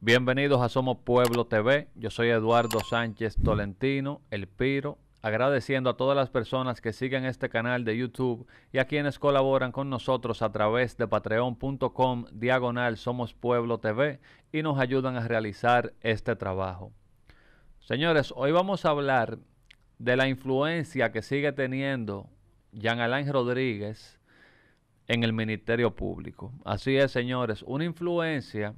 Bienvenidos a Somos Pueblo TV. Yo soy Eduardo Sánchez Tolentino, el Piro, agradeciendo a todas las personas que siguen este canal de YouTube y a quienes colaboran con nosotros a través de patreon.com diagonal Somos Pueblo TV y nos ayudan a realizar este trabajo. Señores, hoy vamos a hablar de la influencia que sigue teniendo Jean Alain Rodríguez en el Ministerio Público. Así es, señores, una influencia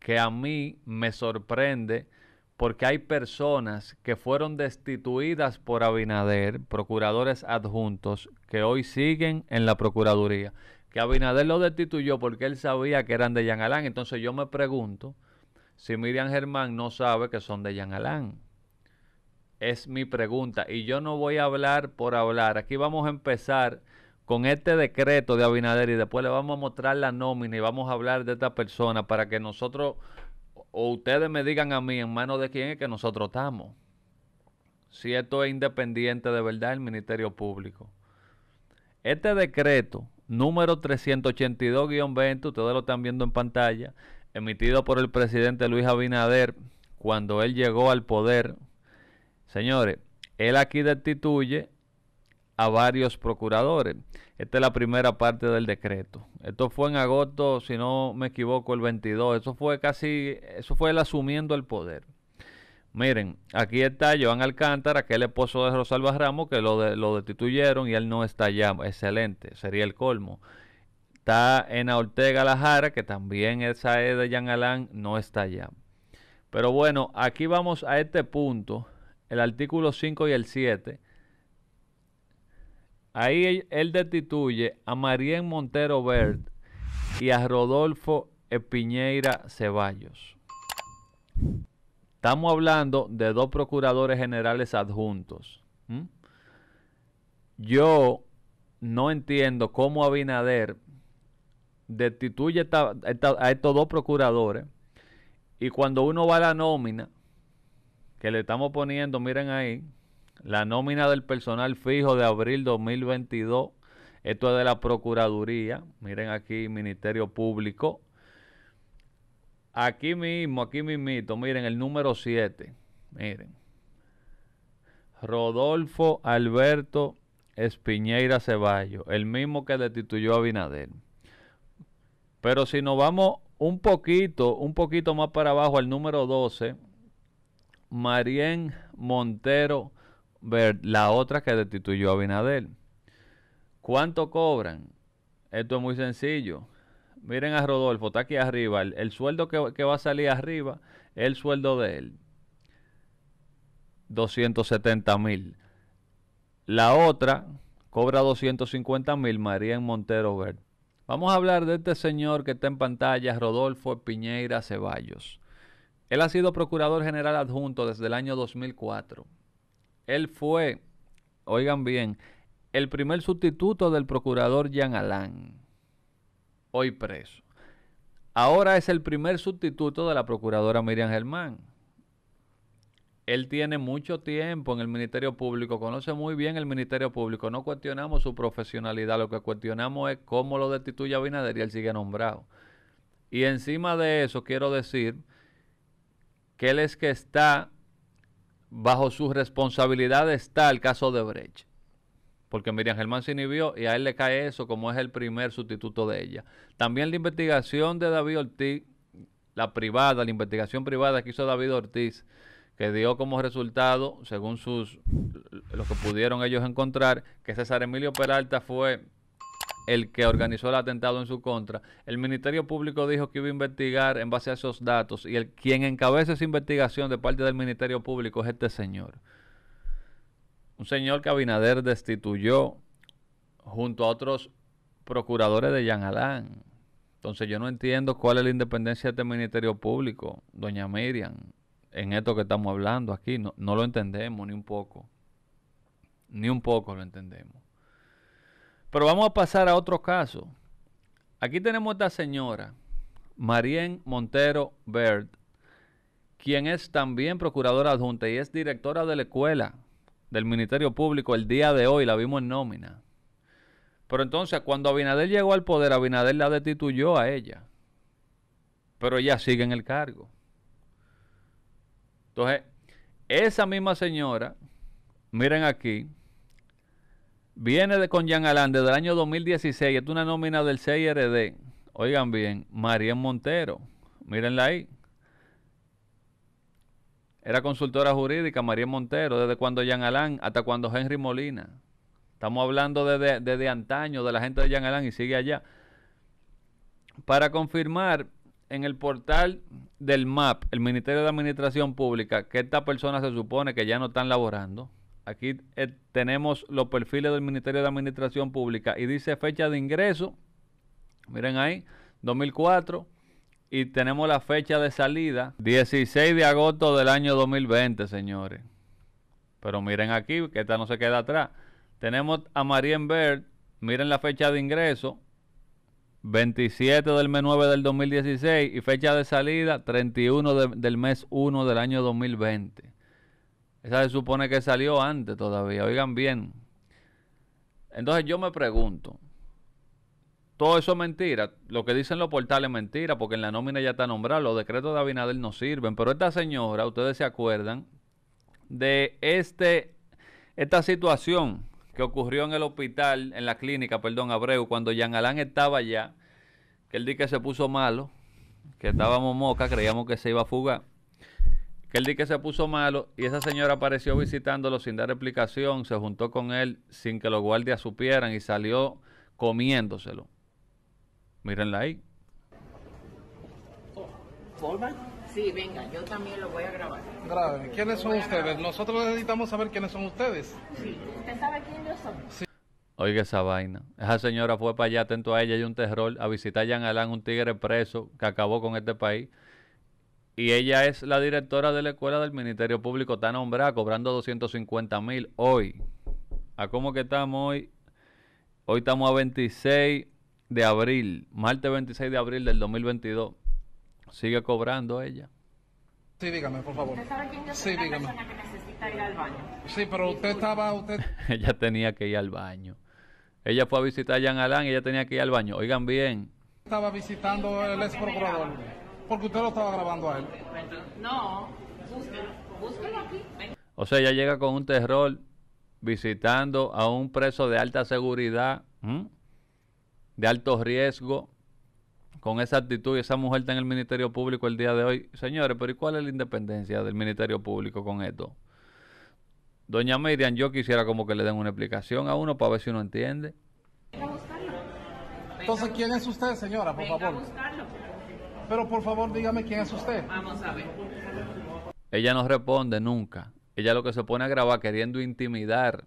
que a mí me sorprende porque hay personas que fueron destituidas por Abinader, procuradores adjuntos, que hoy siguen en la Procuraduría. Que Abinader lo destituyó porque él sabía que eran de Yan Alán. Entonces yo me pregunto si Miriam Germán no sabe que son de Yan Alán. Es mi pregunta. Y yo no voy a hablar por hablar. Aquí vamos a empezar con este decreto de Abinader y después le vamos a mostrar la nómina y vamos a hablar de esta persona para que nosotros o ustedes me digan a mí en manos de quién es que nosotros estamos. Si esto es independiente de verdad el Ministerio Público. Este decreto número 382-20, ustedes lo están viendo en pantalla, emitido por el presidente Luis Abinader cuando él llegó al poder. Señores, él aquí destituye a varios procuradores. Esta es la primera parte del decreto. Esto fue en agosto, si no me equivoco, el 22. Eso fue casi, eso fue el asumiendo el poder. Miren, aquí está Joan Alcántara, que el esposo de Rosalba Ramos, que lo, lo destituyeron y él no está allá. Excelente, sería el colmo. Está Ena Ortega Lajara, que también esa es de Jean Alain, no está allá. Pero bueno, aquí vamos a este punto, el artículo 5 y el 7 Ahí él destituye a Marien Montero Verde y a Rodolfo Epiñeira Ceballos. Estamos hablando de dos procuradores generales adjuntos. Yo no entiendo cómo Abinader destituye a estos dos procuradores y cuando uno va a la nómina que le estamos poniendo, miren ahí, la nómina del personal fijo de abril 2022. Esto es de la Procuraduría. Miren aquí, Ministerio Público. Aquí mismo, aquí mismito, miren el número 7. Miren. Rodolfo Alberto Espiñeira Ceballos, el mismo que destituyó a Binader. Pero si nos vamos un poquito, un poquito más para abajo al número 12, Marien Montero ver la otra que destituyó a Abinader. ¿Cuánto cobran? Esto es muy sencillo. Miren a Rodolfo, está aquí arriba. El, sueldo que, va a salir arriba es el sueldo de él. 270 mil. La otra cobra 250 mil, María en Montero Verde. Vamos a hablar de este señor que está en pantalla, Rodolfo Piñeira Ceballos. Él ha sido procurador general adjunto desde el año 2004 él fue, oigan bien, el primer sustituto del procurador Jean Alain, hoy preso. Ahora es el primer sustituto de la procuradora Miriam Germán. Él tiene mucho tiempo en el Ministerio Público, conoce muy bien el Ministerio Público. No cuestionamos su profesionalidad, lo que cuestionamos es cómo lo destituye Abinader y él sigue nombrado. Y encima de eso quiero decir que él es que está bajo su responsabilidad está el caso de Brecht. Porque Miriam Germán se inhibió y a él le cae eso como es el primer sustituto de ella. También la investigación de David Ortiz, la privada, la investigación privada que hizo David Ortiz, que dio como resultado, según sus lo que pudieron ellos encontrar, que César Emilio Peralta fue el que organizó el atentado en su contra, el Ministerio Público dijo que iba a investigar en base a esos datos y el quien encabeza esa investigación de parte del Ministerio Público es este señor. Un señor que Abinader destituyó junto a otros procuradores de Yan Alán. Entonces yo no entiendo cuál es la independencia de este Ministerio Público, doña Miriam, en esto que estamos hablando aquí. No, no lo entendemos ni un poco. Ni un poco lo entendemos. Pero vamos a pasar a otro caso. Aquí tenemos a esta señora, Marien Montero Bird, quien es también procuradora adjunta y es directora de la escuela del Ministerio Público el día de hoy, la vimos en nómina. Pero entonces, cuando Abinader llegó al poder, Abinader la destituyó a ella. pero ella sigue en el cargo. Entonces, esa misma señora, miren aquí, viene de con Jean Alain desde el año 2016, es una nómina del CIRD. Oigan bien, María Montero, mírenla ahí. Era consultora jurídica María Montero, desde cuando Jean Alain hasta cuando Henry Molina. Estamos hablando desde, desde antaño de la gente de Jean Alain y sigue allá. Para confirmar en el portal del MAP, el Ministerio de Administración Pública, que estas personas se supone que ya no están laborando. Aquí eh, tenemos los perfiles del Ministerio de Administración Pública y dice fecha de ingreso. Miren ahí, 2004. Y tenemos la fecha de salida, 16 de agosto del año 2020, señores. Pero miren aquí, que esta no se queda atrás. Tenemos a Marien Bird, miren la fecha de ingreso, 27 del mes 9 del 2016 y fecha de salida 31 del mes 1 del año 2020. Esa se supone que salió antes todavía, oigan bien. Entonces yo me pregunto, todo eso es mentira, lo que dicen los portales es mentira, porque en la nómina ya está nombrado, los decretos de Abinader no sirven, pero esta señora, ustedes se acuerdan de este, esta situación que ocurrió en el hospital, en la clínica, perdón, Abreu, cuando Jean Alain estaba allá, que él di que se puso malo, que estábamos moca, creíamos que se iba a fugar, que él di que se puso malo y esa señora apareció visitándolo sin dar explicación, se juntó con él sin que los guardias supieran y salió comiéndoselo. Mírenla ahí. Sí, venga, yo también lo voy a grabar. Grabe. ¿Quiénes son ustedes? Nosotros necesitamos saber quiénes son ustedes. Sí, ¿usted sabe quiénes son? Sí. Oiga esa vaina. Esa señora fue para allá, atento a ella y un terror, a visitar a Jean Alain, un tigre preso que acabó con este país. Y ella es la directora de la escuela del Ministerio Público, está nombrada, cobrando 250 mil hoy. ¿A cómo que estamos hoy? Hoy estamos a 26 de abril, martes 26 de abril del 2022. Sigue cobrando ella. Sí, dígame, por favor. ¿Usted sabe quién es sí, dígame. persona que necesita ir al baño? Sí, pero usted estaba, usted... ella tenía que ir al baño. Ella fue a visitar a Jean Alain y ella tenía que ir al baño. Oigan bien. Estaba visitando el ex procurador. Porque usted lo estaba grabando a él. No, búsquelo, búsquelo aquí. O sea, ella llega con un terror visitando a un preso de alta seguridad, de alto riesgo, con esa actitud y esa mujer está en el Ministerio Público el día de hoy. Señores, pero ¿y cuál es la independencia del Ministerio Público con esto? Doña Miriam, yo quisiera como que le den una explicación a uno para ver si uno entiende. Entonces, ¿quién es usted, señora, por favor? Pero por favor, dígame quién es usted. Vamos a ver. Ella no responde nunca. Ella lo que se pone a grabar queriendo intimidar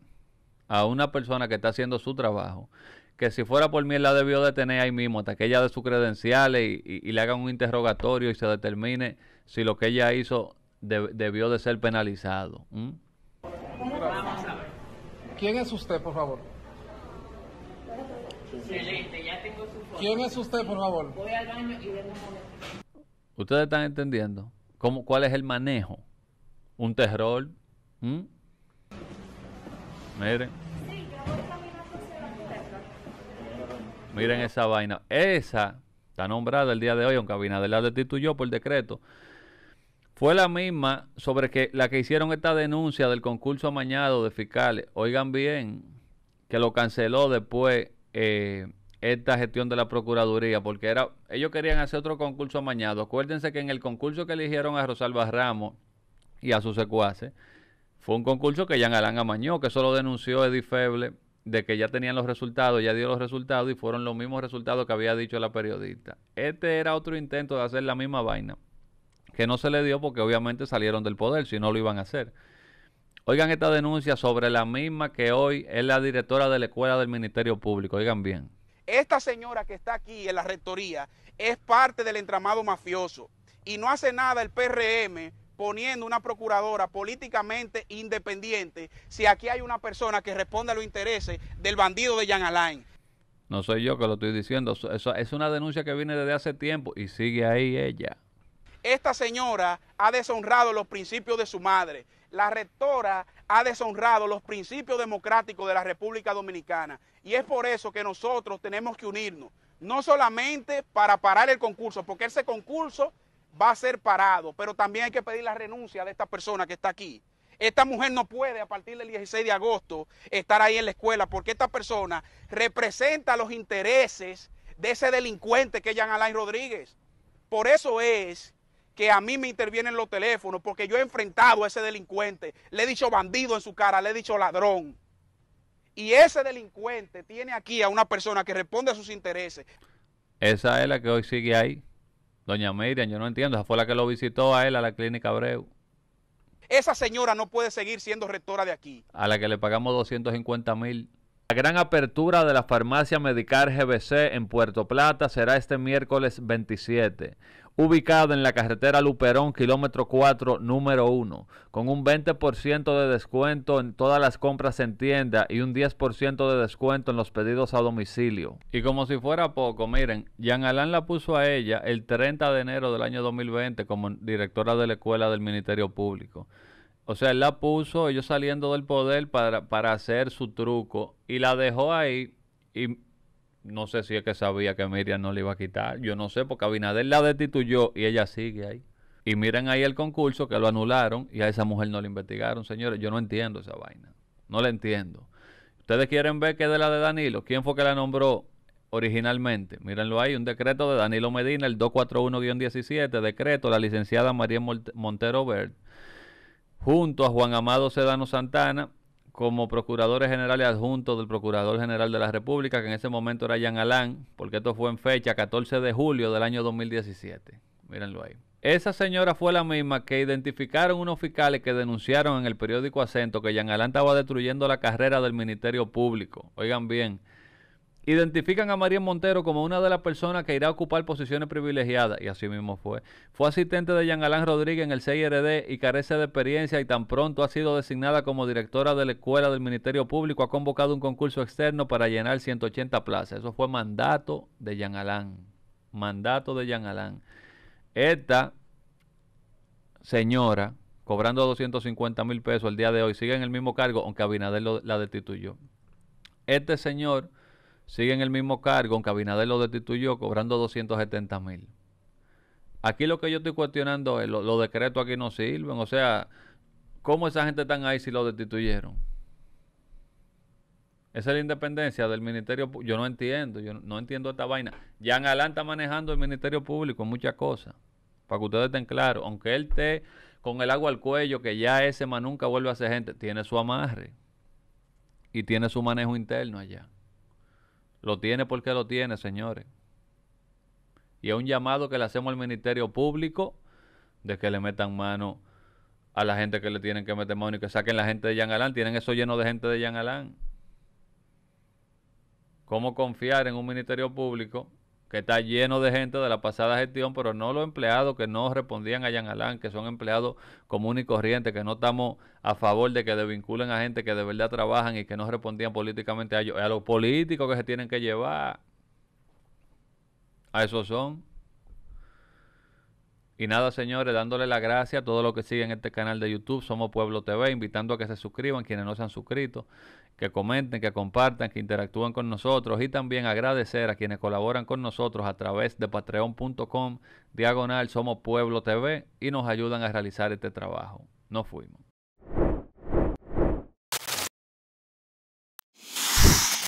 a una persona que está haciendo su trabajo que si fuera por mí él la debió detener ahí mismo hasta que ella dé sus credenciales y, le hagan un interrogatorio y se determine si lo que ella hizo debió de ser penalizado. ¿Quién es usted, por favor? Excelente, ya tengo su ¿Quién es usted, por favor? Voy al baño y vengo ¿Ustedes están entendiendo? ¿Cómo, ¿Cuál es el manejo? ¿Un terror? Miren. Miren esa vaina. Esa está nombrada el día de hoy, aunque Abinader la destituyó por decreto. Fue la misma sobre que la que hicieron esta denuncia del concurso amañado de fiscales. Oigan bien, que lo canceló después eh, esta gestión de la Procuraduría, porque era ellos querían hacer otro concurso amañado. Acuérdense que en el concurso que eligieron a Rosalba Ramos y a sus secuaces, fue un concurso que Jean Alain amañó, que eso lo denunció Eddie Feble de que ya tenían los resultados, ya dio los resultados y fueron los mismos resultados que había dicho la periodista. Este era otro intento de hacer la misma vaina, que no se le dio porque obviamente salieron del poder, si no lo iban a hacer. Oigan esta denuncia sobre la misma que hoy es la directora de la escuela del Ministerio Público. Oigan bien. Esta señora que está aquí en la rectoría es parte del entramado mafioso y no hace nada el PRM poniendo una procuradora políticamente independiente si aquí hay una persona que responde a los intereses del bandido de Jean Alain. No soy yo que lo estoy diciendo, eso es una denuncia que viene desde hace tiempo y sigue ahí ella. Esta señora ha deshonrado los principios de su madre. La rectora ha deshonrado los principios democráticos de la República Dominicana. Y es por eso que nosotros tenemos que unirnos no solamente para parar el concurso, porque ese concurso va a ser parado, pero también hay que pedir la renuncia de esta persona que está aquí. Esta mujer no puede a partir del 16 de agosto estar ahí en la escuela porque esta persona representa los intereses de ese delincuente que es Jean Alain Rodríguez. Por eso es que a mí me intervienen los teléfonos porque yo he enfrentado a ese delincuente, le he dicho bandido en su cara, le he dicho ladrón. Y ese delincuente tiene aquí a una persona que responde a sus intereses. Esa es la que hoy sigue ahí. Doña Miriam, yo no entiendo, esa fue la que lo visitó a él a la clínica Abreu. Esa señora no puede seguir siendo rectora de aquí. A la que le pagamos 250 mil. La gran apertura de la farmacia Medicar GBC en Puerto Plata será este miércoles 27 ubicado en la carretera Luperón, kilómetro 4, número 1, con un 20% de descuento en todas las compras en tienda y un 10% de descuento en los pedidos a domicilio. Y como si fuera poco, miren, Jean Alain la puso a ella el 30 de enero del año 2020 como directora de la Escuela del Ministerio Público. O sea, él la puso, ellos saliendo del poder para, para hacer su truco y la dejó ahí y no sé si es que sabía que Miriam no le iba a quitar. Yo no sé, porque Abinader la destituyó y ella sigue ahí. Y miren ahí el concurso que lo anularon y a esa mujer no le investigaron, señores. Yo no entiendo esa vaina. No la entiendo. Ustedes quieren ver qué de la de Danilo. ¿Quién fue que la nombró originalmente? Mírenlo ahí, un decreto de Danilo Medina, el 241-17, decreto, la licenciada María Montero Verde, junto a Juan Amado Sedano Santana, como procuradores generales adjuntos del Procurador General de la República, que en ese momento era Jean Alain, porque esto fue en fecha 14 de julio del año 2017. Mírenlo ahí. Esa señora fue la misma que identificaron unos fiscales que denunciaron en el periódico Acento que Jean Alain estaba destruyendo la carrera del Ministerio Público. Oigan bien, Identifican a María Montero como una de las personas que irá a ocupar posiciones privilegiadas, y así mismo fue. Fue asistente de Jean Alain Rodríguez en el CIRD y carece de experiencia y tan pronto ha sido designada como directora de la Escuela del Ministerio Público, ha convocado un concurso externo para llenar 180 plazas. Eso fue mandato de Jean Alain. Mandato de Jean Alain. Esta señora, cobrando 250 mil pesos el día de hoy, sigue en el mismo cargo, aunque Abinader la destituyó. Este señor sigue en el mismo cargo, aunque Abinader lo destituyó, cobrando 270 mil. Aquí lo que yo estoy cuestionando es, los decretos aquí no sirven, o sea, ¿cómo esa gente están ahí si lo destituyeron? Esa es la independencia del Ministerio Público. Yo no entiendo, yo no entiendo esta vaina. Jan Alán está manejando el Ministerio Público en muchas cosas. Para que ustedes estén claros. Aunque él esté con el agua al cuello, que ya ese man nunca vuelve a ser gente, tiene su amarre. Y tiene su manejo interno allá. Lo tiene porque lo tiene, señores. Y es un llamado que le hacemos al Ministerio Público de que le metan mano a la gente que le tienen que meter mano y que saquen la gente de Yan Alán. Tienen eso lleno de gente de Yan Alán. ¿Cómo confiar en un Ministerio Público que está lleno de gente de la pasada gestión, pero no los empleados que no respondían a Yan Alán, que son empleados comunes y corrientes, que no estamos a favor de que desvinculen a gente que de verdad trabajan y que no respondían políticamente a ellos, a los políticos que se tienen que llevar. A esos son. Y nada, señores, dándole la gracia a todos los que siguen este canal de YouTube, Somos Pueblo TV, invitando a que se suscriban, quienes no se han suscrito, que comenten, que compartan, que interactúen con nosotros y también agradecer a quienes colaboran con nosotros a través de patreon.com diagonal Somos Pueblo TV y nos ayudan a realizar este trabajo. Nos fuimos.